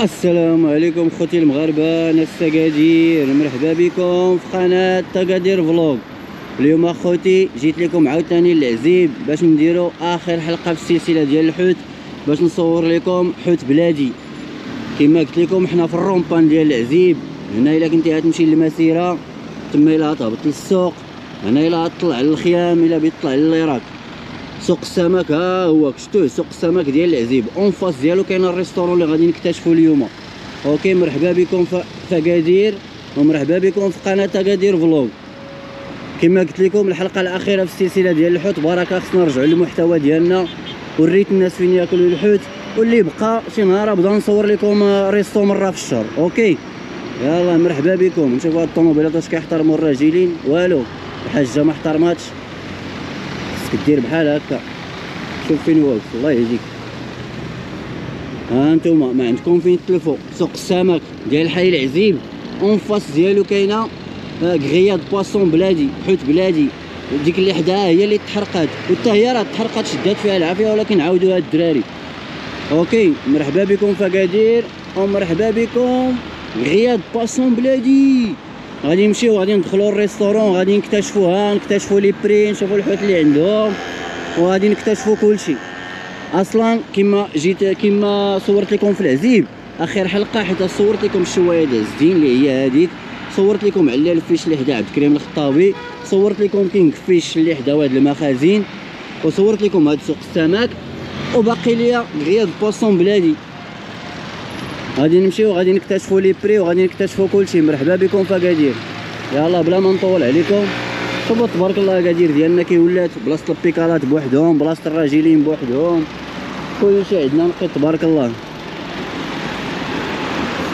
السلام عليكم خوتي المغاربة ناس تقادير مرحبا بكم في قناة تقادير vlog. اليوم أخوتي جيت لكم عاوتاني العزيب باش نديرو آخر حلقة في السلسلة ديال الحوت. باش نصور لكم حوت بلادي. كما قلت لكم حنا في ال rond-point ديال العزيب. هنا إلا كنتي غتمشي للمسيرة تما إلا غتهبط للسوق هنا إلا غتطلع للخيام إلا بيطلع لليراك سوق السمك ها هو شفتوه سوق السمك ديال العزيب. en face ديالو كاين ال restaurant اللي غادي نكتشفوا اليوم. ok مرحبا بكم في تقادير ومرحبا بكم في قناة تقادير vlog. كما قلت لكم الحلقة الأخيرة في السلسلة ديال الحوت بركه خصنا نرجعوا للمحتوى ديالنا. وريت الناس فين ياكلوا الحوت واللي بقى شي نهار بدا نصور لكم resto مرة في الشهر. ok؟ يلا مرحبا بكم. نشوفوا هاد الطوموبيلات واش كيحترموا الراجلين. والو الحاجة ما احترماتش. خصك دير بحال هكا. شوف فين واقف الله يهديك. ها انتوما ما عندكم فين تلفوا. سوق السمك ديال حي العزيب. en face ديالو كاينة. grillade poisson بلادي حوت بلادي. ديك اللي حداها هي اللي تحرقات. وحتى هي راه تحرقات شدات فيها العافية ولكن عاودوها الدراري. ok مرحبا بكم فقادير. ومرحبا بكم grillade poisson بلادي. غادي نمشيو غادي ندخلوا ال restaurant غادي نكتشفوها نكتشفوا les prix نشوفوا الحوت اللي عندهم وغادي نكتشفوا كلشي. أصلا كما جيت كما صورت لكم في العزيب آخر حلقة حيت صورت لكم الشواية ديال الزين اللي هي هذيك صورت لكم على الفيش اللي حدا عبد الكريم الخطابي. صورت لكم King Fish اللي حدا هاد المخازن وصورت لكم هاد سوق السمك. وباقي ليا grillade poisson بلادي. غادي نمشيو غادي نكتشفوا les prix وغادي نكتشفوا كلشي. مرحبا بكم فاكادير يلا بلا ما نطول عليكم. شوفوا تبارك الله أكادير ديالنا كي ولات بلاصة البيكالات بوحدهم بلاصة الراجلين بوحدهم. كلشي عندنا نقي تبارك الله.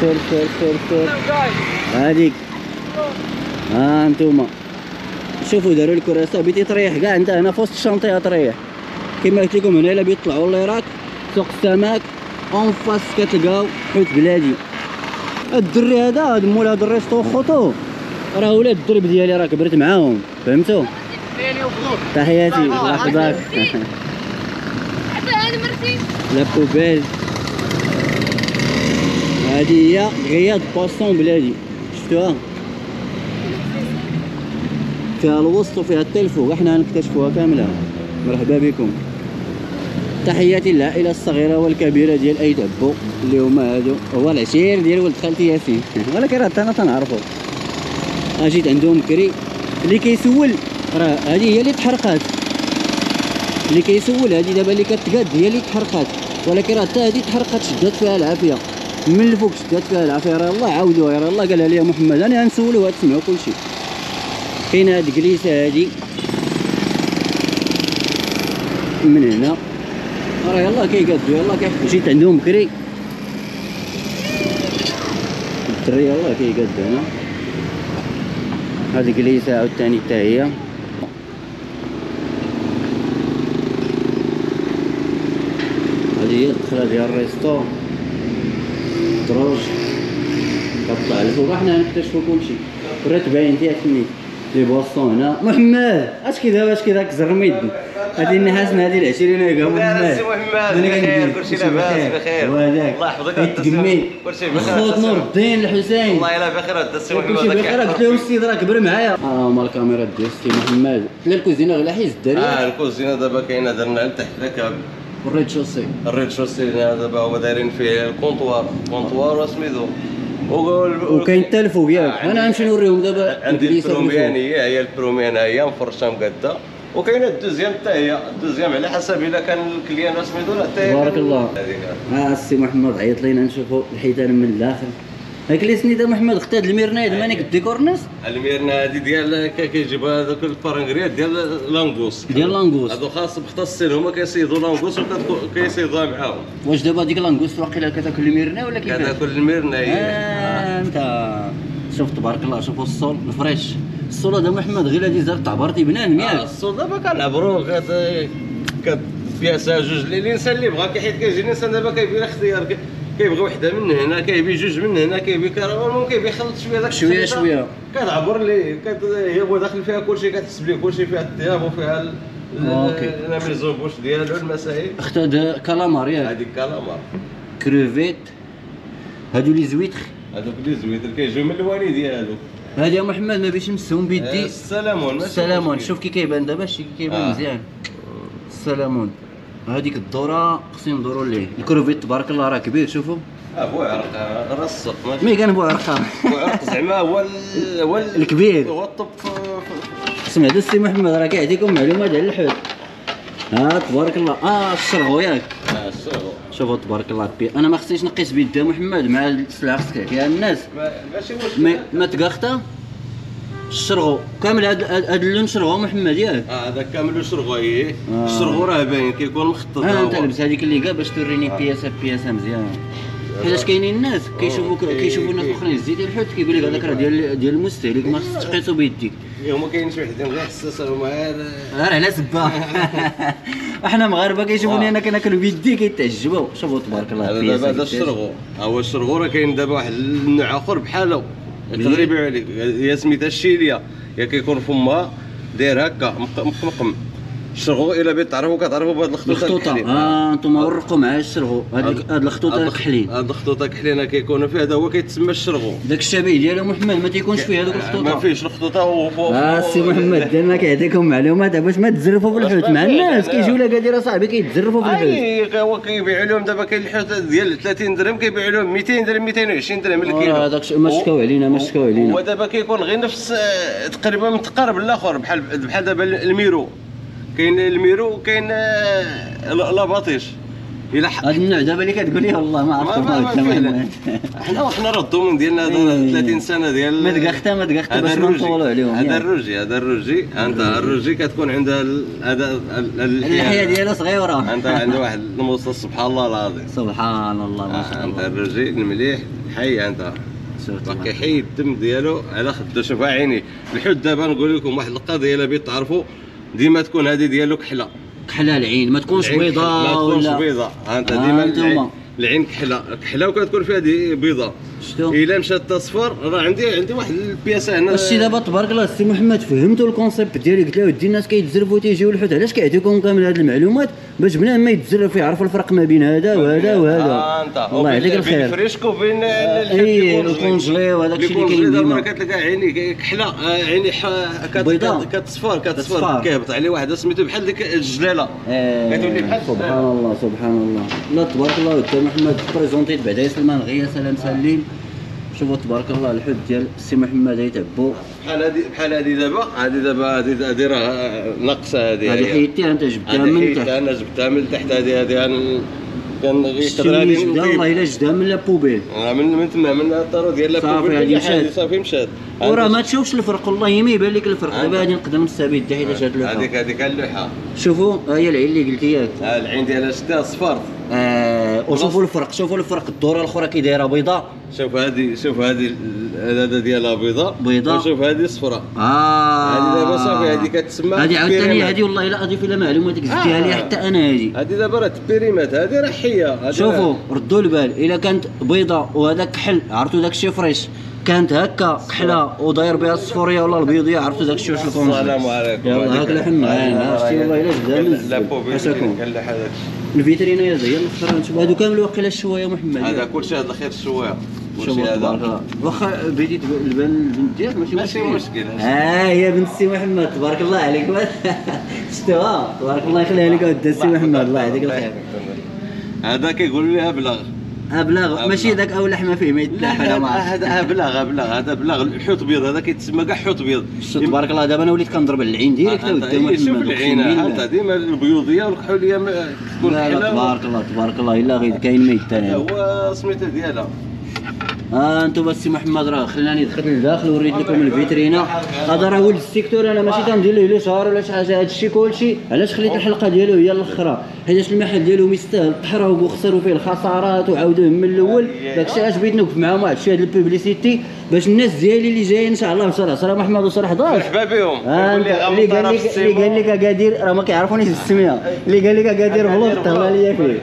سير سير سير سير. هذيك. ها انتوما شوفوا داروا الكراسه بيتي تريح كاع انت هنا في وسط ال chantier تريح كما قلت لكم هنا إلا بيطلعوا الليراك سوق السمك en face كتلقاو حوت بلادي. الدري هذا هذا مول هذا الريستو خوتو. راه ولاد الدرب ديالي راه كبرت معاهم فهمتوا تحياتي يحفظك. لا بوبيل هذه هي غياد بوسون بلادي. شفتوها؟ فيها الوسط وفيها التلفو إحنا نكتشفوها كاملة. مرحبا بكم. تحياتي للعائله الصغيرة والكبيرة ديال اي دبو اللي هما هادو هو العشير ديال ولد خالتي ياسين. ولكن راه أنا تنعرفو. اجيت عندهم كري اللي كيسول. راه هذه هي اللي تحرقات. اللي كيسول هذه دابا اللي كتقاد هي اللي تحرقات. ولكن راه حتى هذه تحرقات شدات فيها العافية. من الفوق شدات فيها العافية. راه الله عاودوها راه الله قالها لي محمد. أنا غنسولو تسمعوا كلشي كاينة هاد الجليسة هادي. من هنا. راه يلاه كيقادو يلاه كيحكوا جيت عندهم بكري الدري يلاه كيقادو هنا هادي جليسه عاوتاني حتى هي هادي هي الدخله ديال ال resto دروج كطلع الفوق حنا نكتشفو كلشي راه باين فيها سميت لي بواسون هنا محمد اش دابا اش كي داك هادي النحاسنا هادي العشرين يا محمد محمد بخير كلشي لاباس بخير. وهذاك الله يحفظك يتقمي خوت نور الدين الحسين. والله إلا بخير هذا السي محمد بخير قلت لهم السيد راه كبر معايا آه هما الكاميرا ديال السي محمد. لا الكوزينة غير حيز آه الدراري الكوزينة دابا كاينة درنا لتحت لك والريد شوسي. الريد شوسي دابا هو دايرين فيه الكونطوار كونطوار وسميتو وقول وكاين حتى الفوق ياك أنا غنمشي نوريهم دابا. عندي فوق. البروميانيه هي البروميانه هي مفرشة مقادة. وكاينة الدوزيام حتى هي الدوزيام على حسب إلا كان الكليان سميتو لا حتى هي تبارك كان- الله. هذيك. آه السي محمد عيط لينا نشوفوا الحيتان من الداخل هاك اللي سنيدة محمد اختاد الميرنايد مانيك الديكور الناس الميرنا هذه ديال كي- كيجيب هذوك الفرنغريات ديال لانغوس. ديال لانغوس. هادو خاص مختصين هما كيصيدوا لانغوس وكيصيدوها معاهم. واش دابا ديك langouste واقيلا كتاكل الميرنا ولا كيفاش؟ كتاكل الميرنا هي آه انت شوف تبارك الله شوفوا ال sole ال fraîche. الصول هذا محمد غير هادي زرت عبرتي بنان آه، ياك الصوت دابا كنعبروا كت كت pièce جوج. الانسان اللي بغا كي- حيت كيجي الانسان دابا كيبي الاختيار كي- كيبغي وحده من هنا كيبي جوج من هنا كيبي المهم كيبي يخلط شوية داك شوية الخليطة. شوية. كتعبر ليه؟ كت... هي هو داخل فيها كلشي كتحسب ليه كلشي فيها الطياب وفيها ال- أوكي. ال- الميزون بوش ديالو المسائل. اختاد كالامار ياك. هذيك كالامار. كروفيت هادو لي زويتر. هذوك اللي زويدر كيجيو من الوالدين هذوك هادي يا محمد ما بيش نمسهم بيدي. السلامون ماشي السلامون. مشكل. شوف كي كيبان دابا شي كي كيبان آه. مزيان. السلامون. هذيك الدورة خصني ندورو ليه. الكروفيت تبارك الله راه كبير شوفوا آه هو عرق رصق مي كان بو عرقه هو عرق زعما هو هو ال- الكبير. هو الطب اسمع هذا السي محمد راه كيعطيكم معلومات على الحوت. ها تبارك الله. آه الشرغو ياك آه، الشغل. شوفوا تبارك الله بي أنا ما خصنيش نقيس بيدي محمد مع السلعه خصك تعطيها الناس ما- ماشي مشكل ما تقاختا الشرغو كامل هاد هاد اللون شرغو محمد ياك؟ آه هذا كامل الشرغو إيه. آه. الشرغو راه باين كيكون مخطط ها أنت. لبس هذيك اللي قال باش توريني آه. بياسه بياسه مزيان. حيتاش كاينين الناس؟ كيشوفوك كاين- كيشوفوا الناس. الاخرين زيد الحوت كيقول لك هذاك راه ديال ديال المستهلك ما خصك تقيسو بيديك. هما كاين شي وحدين غير حساسه هما غير على سبا إحنا مغاربة كيشوفوني. أنا كناكل بيدي كيتعجبوا شوفوا تبارك الله هذا دابا هذا. الشرغو. هو الشرغو راه كاين دابا واحد النوع اخر بحالو. يقدر يبيعوا عليك هي سميتها الشيليا يا كيكون فمها داير هكا مق- مقمقم. الشرغو إلا بغيت تعرفوا كتعرفوا بهاد الخطوط الخطوطة. آه أنتم ورقوا مع الشرغو. هاد هاد الخطوطة كحلين هاد الخطوط كحلين كيكونوا فيه هذا هو كيتسمى الشرغو. داك الشبيه ديالو محمد ما تيكونش فيه هذوك ما الخطوطة. فيش الخطوطة هو آه سي محمد ديما كيعطيكم معلومات باش ما تزرفوا في الحوت. مع ما الناس. كيجيو لك هادي صاحبي كيتزرفوا في الحوت. أي هو كيبيعوا لهم دابا كاين الحوت ديال 30 درهم كيبيعوا لهم 200 درهم 220 درهم الكيلو آه، هذاك ما شكاو علينا ما شكاو علينا. هو دابا كيكون غير نفس آه، تقريبا متقارب الآخر بحال بحال دابا الميرو. كاين الميرو وكاين آه، لا- لاباطيش إلى حق هذا النوع دابا اللي كتقول لي والله ما عرفت حنا وحنا راه الضمن ديالنا هذا إيه. 30 سنة ديال ما تقاختا ما تقاختا هذا باش ما. نطولوا عليهم. هذا ياك. الروجي هذا الروجي. انت الروجي. كتكون عندها هذا ال- اللحيه ديالو صغيرة. أنت عنده واحد الموصل سبحان الله العظيم. سبحان الله ما شاء أنت الله. الروجي المليح. حي أنت. كيحيد الدم ديالو على خده شوف عيني الحوت دابا نقول لكم واحد القضية الا بغيت تعرفوا. ديما تكون هذه ديالو كحله كحله العين ما تكونش كحلة، ما بيضاء تكونش بيضاء. ها انت ديما العين كحله كحله وكتكون فيها دي بيضاء. شتو؟ إلا مشات تصفر راه عندي عندي واحد ال pièce هنا. السي دابا تبارك الله السي محمد فهمتوا ال concept ديالي قلت له ودي الناس كيتزرفوا تيجيو الحوت علاش كيعطيكم كامل هاد المعلومات؟ باش بنادم ما يتزرف يعرف الفرق ما بين هذا وهذا وهذا. آه أنت الله يعطيك بين الخير. الفريشك وبين اي ال congelé وهذاك الشيء اللي كاين دابا ديما كتلقى عيني كحلة. آه، عيني بيضاء. كتصفر كتصفر. كيهبط عليه واحد سميتو بحال ديك الجلالة. آه، كتولي بحال سبحان الله سبحان الله. لا تبارك الله ودي محمد بريزونتيت بعدا سلمان غيا سلام سليم. شوفوا تبارك الله الحوت ديال السي محمد يتعبوا بحال هادي بحال هادي دابا هادي دابا هادي هادي راه ناقصة هادي. هذه هي. حيدتيها انت جبتها هادي من تحت. أنا جبتها من تحت. هادي هادي كان غير يقدر هادي جبدها نجيب. والله إلا جبدها من la poubelle. آه، من من تما من الطارو ديال la صافي poubelle. هادي كل مشات. صافي مشات. وراه ما تشوفش الفرق والله ما يبان لك الفرق. دابا غادي نقدر نستبيد حتى حيت هاد اللوحة. هذيك هذيك اللوحة. شوفوا ها هي العين اللي قلتي ياك العين ديالها شتها صفر. آه وشوفوا الفرق شوفوا الفرق الدورة الأخرى كي دايرة بيضاء. شوف هذه شوف هذه هذا ديالها بيضاء. بيضاء. وشوف هذه صفراء آه. هذه دابا صافي هذه كتسمى هذه عاوتاني. هذه والله إلا اضيف لها معلوماتك زدتيها آه. لي حتى أنا هذه. هذه دابا راه تبيريمات هذه راه حية شوفوا ردوا البال. إلا كانت بيضاء وهذاك كحل عرفتوا داك الشيء frais؟ كانت هكا كحله وداير بها الصفورية ولا البيضيه عرفتوا داك الشيء واش ال congelé السلام عليكم. يلا هاك معانا عرفتي والله إلا جبدها من الزبل. لها ال vitrine هي الاخرى نشوف هادو كامل واقيلا الشويه محمد. هذا كلشي هذا خير الشويه شوف كلشي هذا. واخا بديتي تبان البان البنت ديالك ماشي ماشي مشكل. مشكل. ها هي بنت السي محمد. تبارك الله عليك. شفتوها تبارك الله يخليها لك. ودي السي محمد. الله يعطيك الخير. هذا كيقول لي أبلغ. ابلغ ماشي ذاك أول لحمة فيه ما لا يتلاح أنا لا ما. هذا ابلغ ابلغ هذا ابلغ الحوت بيض هذا كيتسمى كاع حوت بيض تبارك الله دابا أنا وليت كنضرب العين ديالك أنت ودي إيه، شوف العين انت بالله. ديما البيوضية والكحوليه تكون لا. تبارك الله تبارك الله إلا غير كاين ما يتانى هو سميتها ديالها آه أنتم السي محمد راه خلاني دخلت لداخل وريت لكم الفيترينا. هذا راه ولد السيكتور أنا ماشي كندير له لي ولا شي حاجة هذا الشيء كلشي علاش خليت الحلقة ديالو هي الأخرى؟ حيت المحل ديالو ميستاهل تحرق وخسروا فيه الخسارات وعاودوه من الأول. داكشي علاش بغيت نوقف معاهم؟ واحد شوية ديال ال publicité باش الناس ديالي اللي جايين إن شاء الله بصراحه صراحة. محمد وصلاح 11 مرحبا بهم. آه لي اللي قال لك اللي قال لك اكادير راه ما كيعرفونيش السمية. اللي قال لك اكادير بلوط طلع ليا فيه.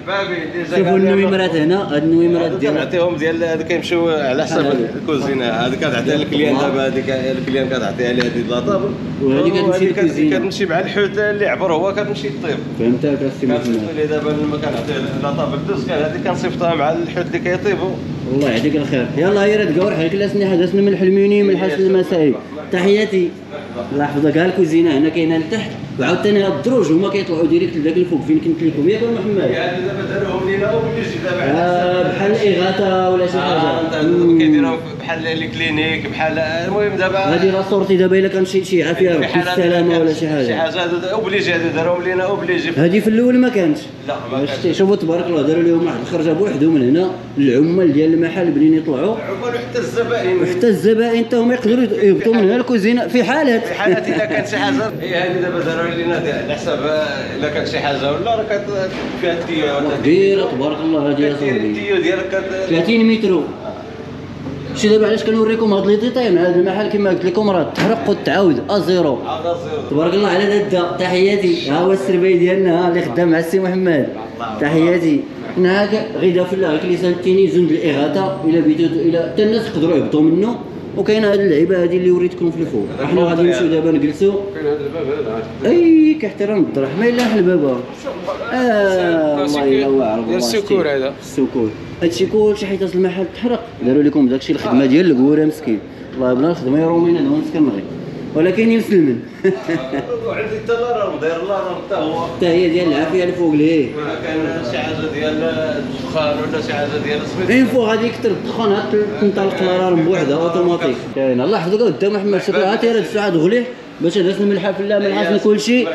شوفوا النويمرات هنا هاد النويمرات هادو ديال كنعطيهم ديال هذا كيمشيو على حسب. الكوزينة. هذه كتعطيها ال client دابا هذيك ال client كتعطيها ليه هذه la table وهذه كتمشي للكوزينة. كتمشي مع الحوت اللي عبر هو كتمشي طيب فهمتك السي محمد لي دابا لما كنعطيه la table دوز كان هذه كنصيفطها مع الحوت اللي كيطيبوا الله يعطيك الخير. يلا يا ريت قور حيك لاسني حدثنا من الحلميني من حسن المسائي تحياتي. الله يحفظك ها الكوزينة هنا كاينة لتحت. وعاوتاني الدروج هما كيطلعوا direct لذاك الفوق. فين كنت لكم؟ ياك محمد؟ يعني دابا داروهم لينا آه، بحال الاغاثه ولا شي آه، حاجة. كيديروهم بحال ال clinique بحال المهم دابا هذه la sortie دابا إلا كان شي شي عافية في السلامة ولا شي شي حاجة. حاجة. هادو obligé هادو داروهم لينا obligé. هذه في الأول ما كانتش. لا ما كانش. شتي شوفوا تبارك الله داروا لهم واحد الخرجه بوحدهم من هنا العمال ديال المحل منين يطلعوا. عقبال حتى الزبائن. حتى الزبائن حتى هما يقدروا يهبطوا من هنا الكوزينة في حالات. في حالات إذا كانت شي حاجة. هي هذه دابا داروا لينا على حساب الا كانت شي حاجة ولا راه كت- فيها التيه ولا كبيرة تبارك الله هذه يا صاحبي ال tuyau ديالك. كت- 30 متر. شي دابا علاش كنوريكم هاد les détails هذا المحل؟ كما قلت لكم راه تحرق وتعاود à zéro تبارك الله على دادا تحياتي. ها هو السربي ديالنا اللي خدام مع السي محمد. تحياتي. هنا هكا غدا في الله كليسان التيني زند الإغاثة. إلى بيتو إلى حتى الناس يقدروا يهبطوا منه. وكاينه هاد اللعيبه هذه اللي وريتكم في الفوق إحنا غادي نمشيو دابا نجلسوا فين هذا الباب هذا أي كاحترام الضرح ما إلا حل بابا آه الله ينوع عرب السكور هذا. السكور هادشي كلشي حيت المحل تحرق. داروا لكم داكشي الخدمة ديال الكوره مسكين. الله يبلا الخدمة يرومين هذا هو مسكين المغرب ولكن يسلمن وعندي حتى الارم داير الارم حتى هو حتى هي ديال العافية الفوق ليه. ولا كان شي حاجة ديال الدخان ولا شي حاجة ديال السميت فين فوق هذيك كثر الدخان تنطلق الالارم بوحدها أوتوماتيك. كاين الله يحفظك قدام محمد شكرا. عاد تيرد الساعة غليح باش هذا اسم الحفله من الحسن كل شيء.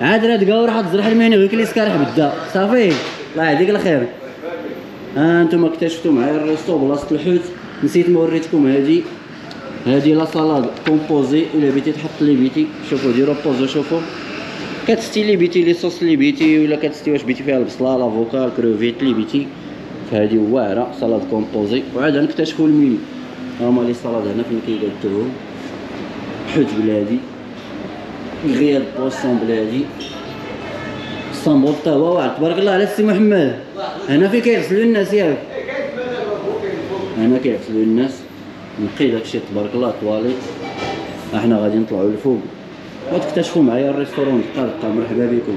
عاد راه تقاور راح تزرح المهني غير كليس كارح بدا. صافي. الله يعطيك الخير. ها أنتم اكتشفتوا معايا ال resto بلاصة الحوت. نسيت ما وريتكم هذه. هذه la salade composée الا بغيتي تحط لي بيتي. شوفوا ديروا pause وشوفوا كتستي لي بيتي les sauces لي بيتي ولا كتستي واش بيتي فيها البصلة l'avocat ال crevette لي بيتي. فهذه واعرة salade composée وعاد نكتشفوا الميني هما les salades هنا فين كيقادوهم حوت بلادي. grillade poisson بلادي. اسطنبول حتى هو واعر. تبارك الله على السي محمد. هنا فين كيغسلوا الناس ياك؟ هنا كيغسلوا الناس. نقي داكشي تبارك الله تواليت إحنا غادي نطلعوا لفوق وتكتشفوا معايا ال restaurant دقه مرحبا بكم.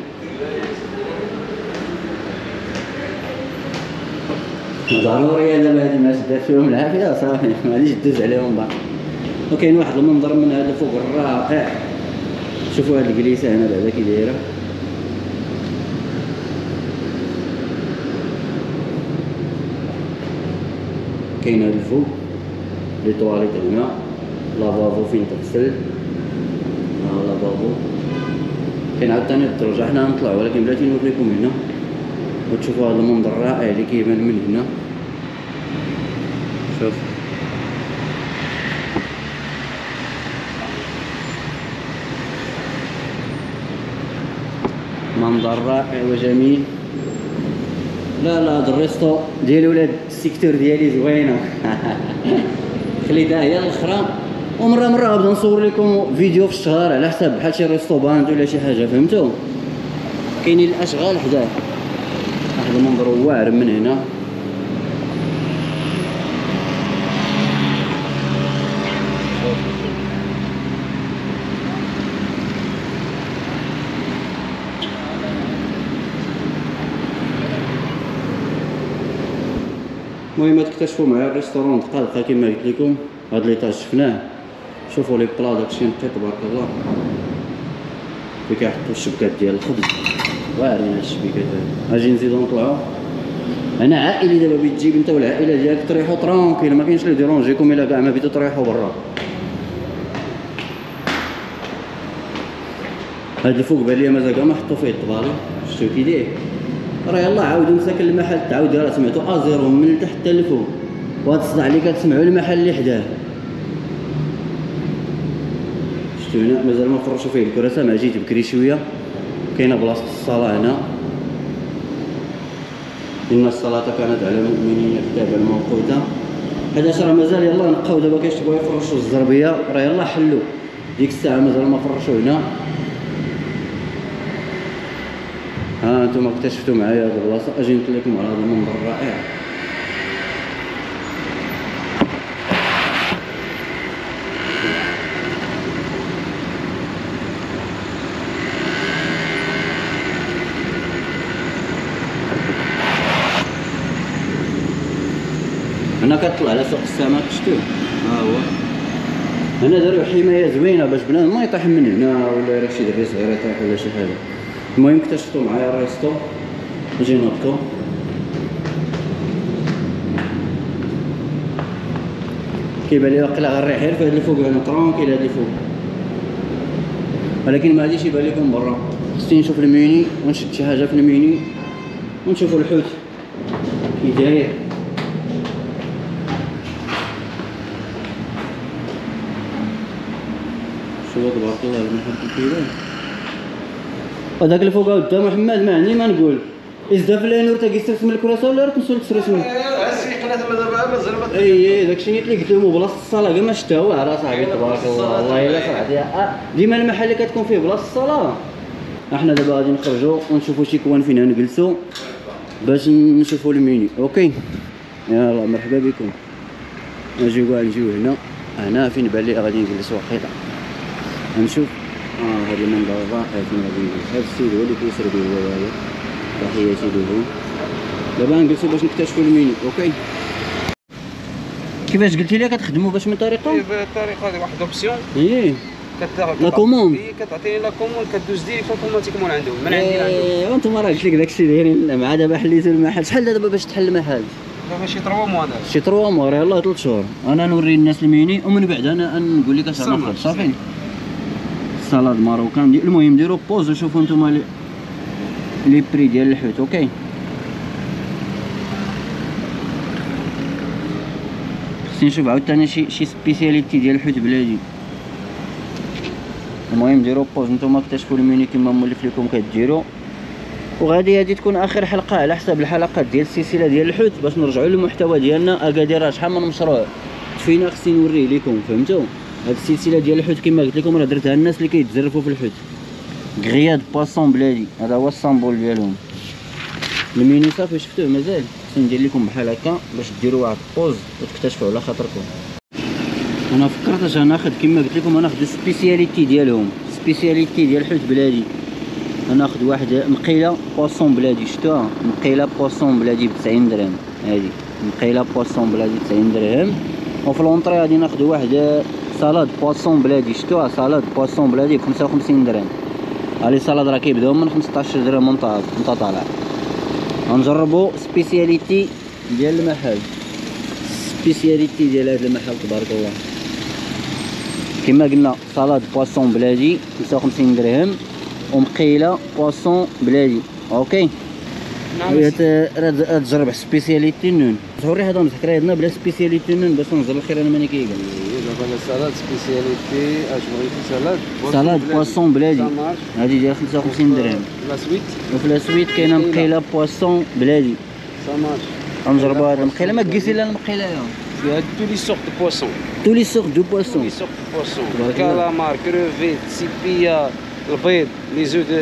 ضروري دابا هاد الناس دات فيهم العافية صافي ما غاديش دوز عليهم باقي وكاين واحد المنظر من هذا فوق الرائع. شوفوا هاد الكليسة هنا بعدا كي دايرة. كاين هاد الفوق. les toilettes هنا lavabo فين تغسل ها lavabo. كاين عاوتاني الدرج حنا نطلعوا ولكن بلاتي نوريكم هنا. وتشوفوا هذا المنظر الرائع اللي كيبان من هنا. شوف. منظر رائع وجميل. لا لا هذا ال resto ديال ولاد ال secteur ديالي زوينة. خليتها هي الأخرى. ومرة مرة غنبدا نصور لكم فيديو في الشهر على حساب بحال شي restaurant ولا شي حاجة فهمتوا؟ كاينين الأشغال حداه واحد المنظر واعر من هنا. المهم تكتشفوا معايا ال restaurant دقه دقه كما قلت لكم هاد l'étage شفناه شوفوا les plats داكشي نقي تبارك الله. في كيحطوا الشبكات ديال الخبز. واعرين هاد الشبكات هادي أجي نزيدو نطلعو. أنا عائلي دابا بغيت تجيب انت والعائلة ديالك تريحوا tranquille ما كاينش اللي déranger كم الا كاع ما بغيتو تريحوا برا. هاد الفوق بان ليا مازال كاع ما حطوا فيه الطبالي شفتو كي داير راه يلاه عاودوا مساكن المحل تعاود راه سمعتو أزيرو من حتى الفوق وهاد الصداع اللي كتسمعوا المحل اللي حداه. شفتو هنا؟ مازال ما فرشوا فيه الكراسة مع جيت بكري شوية. كاينة بلاصة الصلاة هنا. إن الصلاة كانت على المؤمنين كتابا موقوتا هذا راه مازال يلاه نقاو دابا كيشبغوا يفرشوا الزربية. راه يلاه حلوا ديك الساعة مازال ما فرشوا هنا. ها أنتم اكتشفتوا معايا هذا البلاصه أجي نقول لكم على هذا المنظر الرائع. هنا كتطلع على سوق السمك شتوه آه، ها هو. هنا داروا حمايه زوينة باش بنادم ما يطيح من هنا ولا يرى شي دري صغيره ولا شي حاجة. المهم اكتشفتوا معايا ال resto نجي نوضو كيبان لي واقيلا غنريح غير في هاد الفوق هنا tranquille هاد الفوق ولكن ما غاديش يبان لكم برا. خصني نشوف الميني ونشد شي حاجة في الميني ونشوفوا الحوت. كي داير. شوف تبارك الله حد الكيلان هذاك اللي فوق قدام محمد ما عندي ما نقول ازدا في النور تا كيسترسم الكراسه ولا راه تنسول تسرسم عسي قناه مازال مازال ما اي داكشي اللي قلت لهم بلاصه الصلاه كاع ما هو على صاحبي تبارك الله والله الا آه، ديما المحل اللي كتكون فيه بلاصه الصلاه إحنا دابا غادي نخرجوا ونشوفوا شي coin فين نجلسوا باش نشوفوا ال menu OK يلا مرحبا بكم نجيو كاع نجيو هنا هنا فين بان لي غادي نجلسوا وقيلا نشوف رائع فين غادي نجلس هاد السيد هو اللي كيسربي هو هذا تحياتي له دابا نجلسوا باش نكتشفوا ال menu OK كيفاش قلتي لي كتخدموا باش من طريقة؟ بالطريقة هذه واحد option إيه. la commande. كتعطيني la commande كدوز directe automatiquement عندهم من عندي لعندهم إيه وأنتم راه قلت لك داكشي دايرين مع دابا حليتو المحل. شحال دابا باش تحل المحل؟ دابا شي 3 mois دابا. شي 3 mois يلاه 3 شهور. أنا نوري الناس الميني ومن بعد أنا نقول لك اش. غناخذ صافي. السلطه marocaine المهم ديروا pause وشوفوا نتوما لي les prix ديال الحوت OK خصني نشوف عاوتاني شي شي spécialité ديال الحوت بلادي المهم ديروا pause نتوما اكتشفوا الميني كما مولف لكم كديروا وغادي هادي تكون اخر حلقه على حساب الحلقات ديال السلسله ديال الحوت باش نرجعوا للمحتوى ديالنا اكادير شحال من مشروع فينا خصني نوريه لكم فهمتوا هاد السلسلة ديال الحوت كما قلت لكم راه درتها الناس اللي كيتزرفوا في الحوت. grillade poisson بلادي هذا هو ال symbole ديالهم. الميني صافي شفتوه؟ مازال. خصني ندير لكم بحال هكا باش ديروا واحد pause وتكتشفوا على خاطركم. أنا فكرت أش غناخد كما قلت لكم غناخد ال spécialité ديالهم. spécialité ديال الحوت بلادي. غناخد واحد مقيلة poisson بلادي شفتوها؟ مقيلة poisson بلادي ب 90 درهم. هادي. مقيلة poisson بلادي ب 90 درهم. وفي l'entrée غادي ناخدو واحد salade poisson بلادي شفتوها salade poisson بلادي ب 55 درهم هالي سالاد راه كيبداو من 15 درهم وانت وانت طالع غنجربو سبيسياليتي ديال المحل سبيسياليتي ديال هذا المحل تبارك الله كما قلنا سالاد بواسون بلادي 55 درهم ومقيله بواسون بلادي أوكي نعم راه تجرب سبيسياليتي نون. توري هذا مسكر عندنا بلا سبيسياليتي نون. باش نزل الخير أنا ماني كيقال دابا la salade spécialité اش بغيتي salade salade poisson بلادي Ça marche. هذه ديال 55 درهم la suite وفي la suite كاينة مقيله poisson بلادي ça marche غنجربوا هذا المقيله ما كيسي لا المقيله يا فيها toutes les sortes de poisson toutes les sortes de tout poisson les sortes de poisson تبارك الله. calamar crevettes سيبيا البيض les œufs de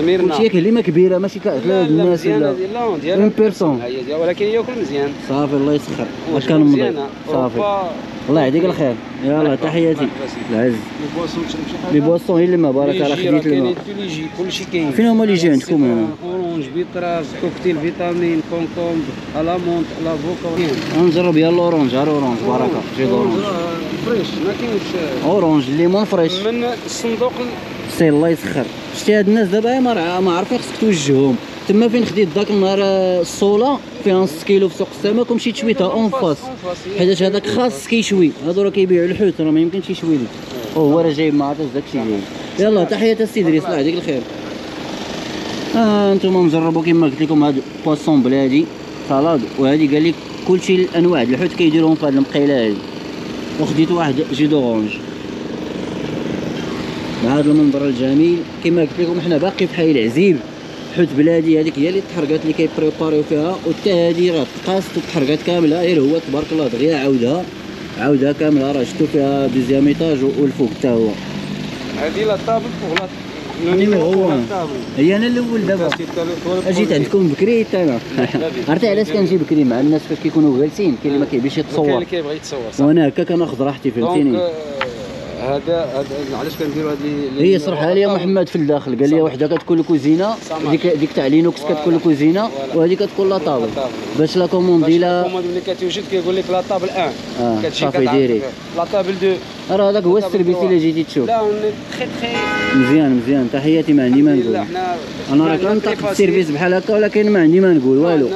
الميرنا كلشي لي كبيره ماشي لا لا الناس ديال لا ديال une personne ولكن ياكل مزيان صافي الله يسخر هكا نمضي. صافي الله يعطيك الخير يلا مرحبا. تحياتي. العز لي boisson تشرب شي حاجة لي boissons هي الماء بارك jus راه خديت الماء jus كلشي كاين فين هما les جي عندكم هنا؟ orange betterave cocktail vitamine concombre à la menthe l'avocat كاين نجرب يا ال orange ها ال orange بركه جيب orange fraîche ما كاينش orange الليمون fraîche من الصندوق سي الله يسخر. شتي هاد الناس دابا ما ما عارفين خصك توجههم. تما فين خديت داك النهار آه، الصولا فيها نص كيلو في سوق السمك ومشيت شويتها en face حيتاش هذاك خاص كيشوي. هادو راه كيبيعوا الحوت راه ما يمكنش يشوي لك. وهو راه جايب ما عرفتش داكشي جايب يلا تحية السي دريس الله يعطيك الخير. آه أنتم نجربوا كما قلت لكم هاد poisson بلادي. salade وهادي قال لك كلشي الأنواع الحوت كيديروهم في هاد المقيلة هادي. وخديت واحد jus d'orange. مع هذا المنظر الجميل. كما قلت لكم حنا باقي في حي العزيب حوت بلادي هذيك هي اللي تحرقات اللي كيبريباريو فيها. وحتى هذه راه تقاست وتحرقات كاملة. غير هو تبارك الله دغيا عاودها عاودها كاملة راه شفتو فيها deuxième étage والفوق حتى هو. هذه la table فوق لا وان. هي أنا الأول دابا. جيت عندكم بكري حتى أنا عرفتي علاش كنجي بكري مع الناس فاش كيكونوا جالسين كاين اللي ما كيبغيش كاين يتصور اللي كيبغي يتصور وأنا هكا كناخذ راحتي فهمتيني؟ هذا علاش كنديروا هذه هي صرحها لي محمد في الداخل قال لي وحدة كتكون الكوزينة ديك ديك تاع l'inox كتكون الكوزينة وهذه كتكون la table. باش la commande la ال commande ملي كتوجد كيقول لك la table 1 آه، كتجي صافي. la table 2 راه هذاك هو ال service اللي جيتي تشوف. لا تخي تخي مزيان مزيان. تحياتي ما عندي ما نقول أنا راه كن attaque ال service بحال هكا ولكن ما عندي ما نقول والو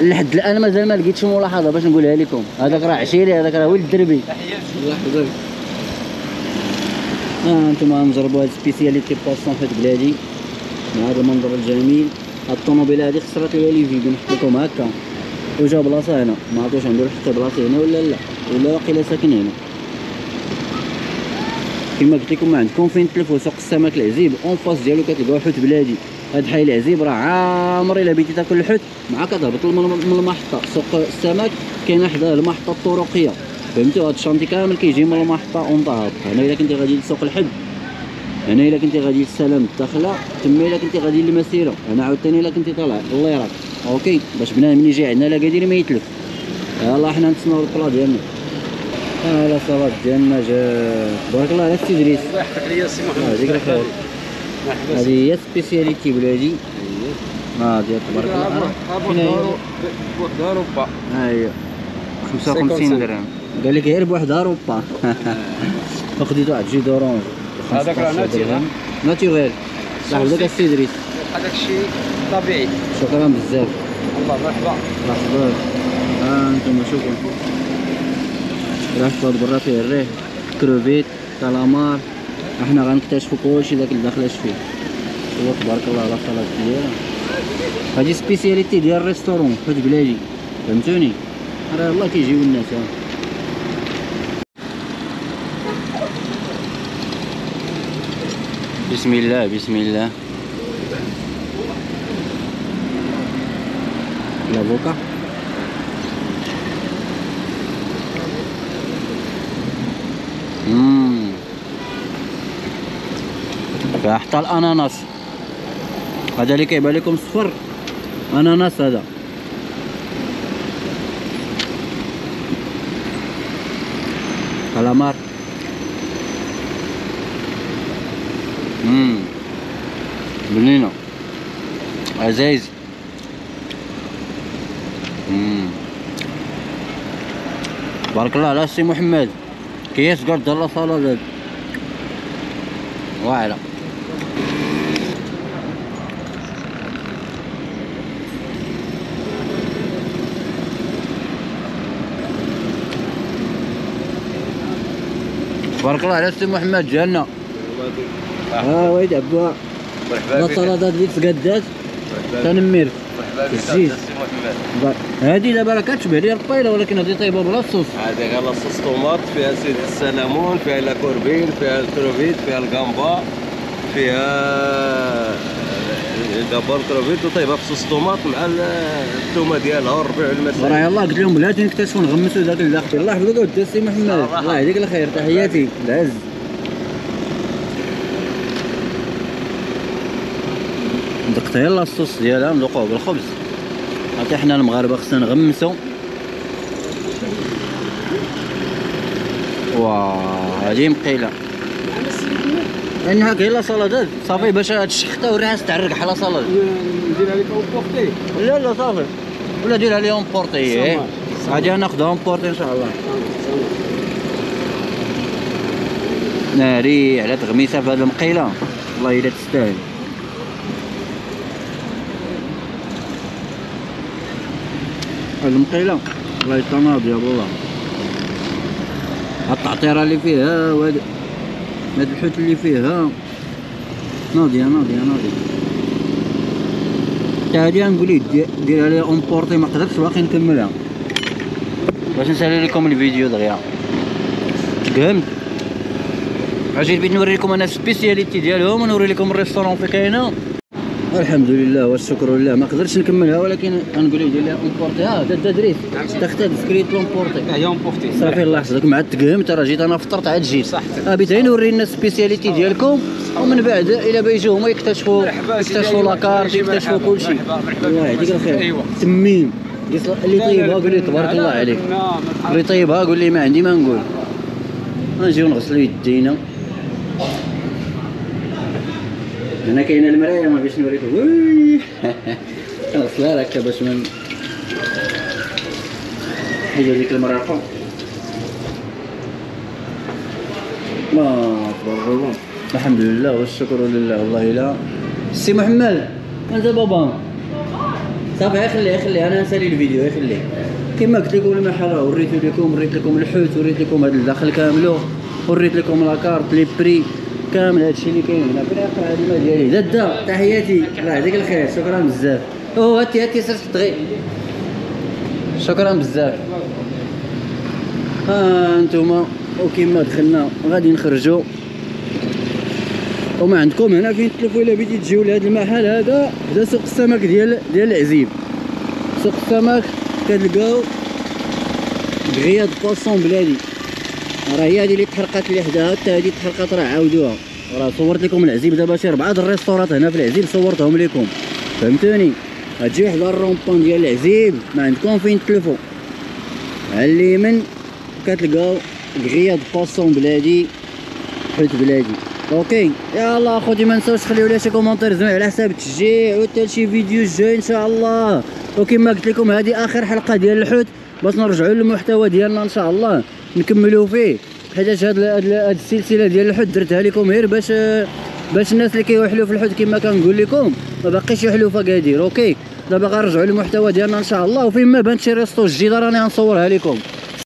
لحد الآن مازال ما لقيتش ملاحظة باش نقولها لكم. هذاك راه عشيري هذاك راه ولد الله يحفظك. ها أنتم نجربوا هاد spécialité poisson فهاد بلادي. مع هذا المنظر الجميل. هاد الطوموبيله هادي خسرت ليا les vidéos نحط لكم هكا. وجا بلاصة هنا. ما عرفتش عنده حتى بلاصة هنا ولا لا. ولا واقيلا ساكن هنا. كما قلت لكم ما عندكم فين تلفوا سوق السمك العزيب. en face ديالو كتلقاو حوت بلادي. هاد حي العزيب راه عامر إلا بغيتي تاكل الحوت. مع كتهبط من المحطة. سوق السمك كاينة حدا المحطة الطرقية. فهمتوا هاد الشانتي كامل كيجي من المحطه أون هنا إلا كنتي غادي لسوق الحد هنا إلا كنتي غادي للسلام الداخلة. تما إلا كنتي غادي للمسيرة. هنا عاوتاني إلا كنتي طالع. الله يراك. OK. باش بنادم ملي يجي عندنا لاكادير ما يتلف. يلاه حنا نتسناو ال plat ديالنا. ها la salade ديالنا جات بارك الله على السي دريس الله يحفظك ليا سي محمد. آه، الخير. هذه هي spécialité بلادي. ها ديال تبارك الله. فين هي بوحدة ربع ها هي 55 55 درهم. قال لك غير بواحد روبا فقديتو واحد jus d'orange هذاك راه 15 nature، درهم. naturel صاحب داك السي دريس هذاك الشيء طبيعي. شكرا بزاف. الله مرحبا. مرحبا. ها أنتم شوفوا راه برا فيه الريح. crevettes calamar. إحنا غنكتشفوا كلشي داك اللي داخلاش فيه. هو تبارك الله على ال salade ديالها هادي spécialité ديال ال restaurant فهاد بلادي فهمتوني؟ راه يلاه كيجيو الناس ها بسم الله بسم الله. لافوكا مم. فيها حتى الأناناس. هذا اللي كيبان لكم صفر. أناناس هذا. كالامار بنينه عزايز بارك الله على السي محمد. كيس قرد الله صلاة واعرة تبارك الله على السي محمد. جالنا ها ويد عبوا لا السلطات اللي تقدات تنمير الزيت. هذه دابا راه كتشبه لي الطايله ولكن هذه طيبة بلا صوص. هذه غير صوص طوماط فيها سيد السلمون فيها لا كوربين فيها الكروفيت فيها الكامبا فيها دابا الكروفيت وطيبة في صوص طوماط مع ال- الثومه ديالها والربيع راه والمسا يلاه قلت لهم بلاتي نكتشفوا نغمسوا ذاك الداخل الله يحفظك ودي السي محمد. الله. يهديك الخير تحياتي. العز ذقت يلا الصوص ديالها نذوقوه بالخبز. حتى حنا المغاربة خصنا نغمسوا واه هذه مقيلة. إنها كاين لا سلطات صافي باش هاد الشخته والريحه تعرق على سلطه ندير عليك بوختي لا لا صافي. ولا ديرها لهم بورتي إيه. سما. سما. غادي ناخذهم بورتي إن شاء الله. ناري على تغميسة في هذه المقيلة. والله إلا تستاهل. المقيله الله يا والله هاد التعطيرة اللي فيها وهاد هاد الحوت اللي فيها ناضية ناضية ناضية. حتى هادي نقول لك دي- ديرها لي emporter ما قدرتش باقي نكملها. باش نسالي لكم الفيديو دغيا. فهمت عجيت بغيت نوري لكم أنا ال spécialité ديالهم ونوري لكم ال restaurant فين كاينة. الحمد لله والشكر لله. ما قدرتش نكملها ولكن غنقول لك دير لها emporter ها دا دريس تختار سكريت l'emporter هي بوختي صافي الله يحفظك. مع التقهمت راه جيت أنا فطرت عاد جيت. صحتك. آه بغيت غير نوري لنا ال spécialité ديالكم ومن بعد إلى بيجيو هما يكتشفوا يكتشفوا أيوة. لاكارت يكتشفوا كل شيء. الله يعطيك الخير. أيوة. تميم. اللي طيبها قول لي تبارك الله عليك. اللي طيبها قول لي ما عندي ما نقول. غنجيو نغسلو يدينا. هنا كاينة المرايه ما باش نوريكم. كنغسلها هكا باش من حيدو ديك الله أكبر الله. الحمد لله والشكر لله والله لا. سي محمد أنت بابا. صافي خليه خليه أنا نسالي الفيديو خليه كما قلت لكم المحل وريت لكم وريت لكم الحوت وريت لكم هذا الداخل كاملو وريت لكم la carte les prix. كامل هادشي اللي كاين هنا. يقرا هاد الماء ديالي. دادا تحياتي. الله يعطيك الخير. شكرا بزاف. أو هاتي هاتي سير تغي شكرا بزاف. ها انتوما. وكما دخلنا غادي نخرجوا وما عندكم هنا فين تلفوا إلا بغيتي تجيو لهذا المحل هذا. هذا سوق السمك ديال ديال العزيب. سوق السمك كتلقاو Riad Poisson بلادي. راه هي هذه اللي تحرقات اللي حداها حتى هذه تحرقات راه عاودوها. راه صورت لكم العزيب دابا شي ربعه د الريستورات هنا في العزيب صورتهم لكم. فهمتوني؟ غتجيو حدا ال rond-point ديال العزيب ما عندكم فين تلفوا على اليمين كتلقاو Riad Poisson بلادي حوت بلادي. أوكي؟ يلا أخوتي ما نساوش خليو لي شي commentaire زوين على حساب التشجيع وحتى شي فيديو جاي إن شاء الله. وكما قلت لكم هذه آخر حلقة ديال الحوت باش نرجعوا للمحتوى ديالنا إن شاء الله. نكملوا فيه. حيت هاد هاد السلسلة ديال الحوت درتها لكم غير باش باش الناس اللي كيوحلوا في الحوت كما كنقول لكم ما باقيش يحلوا في اكادير أوكي؟ دابا غنرجعوا للمحتوى ديالنا إن شاء الله وفين ما بانت شي ريستو جديده راني غنصورها لكم.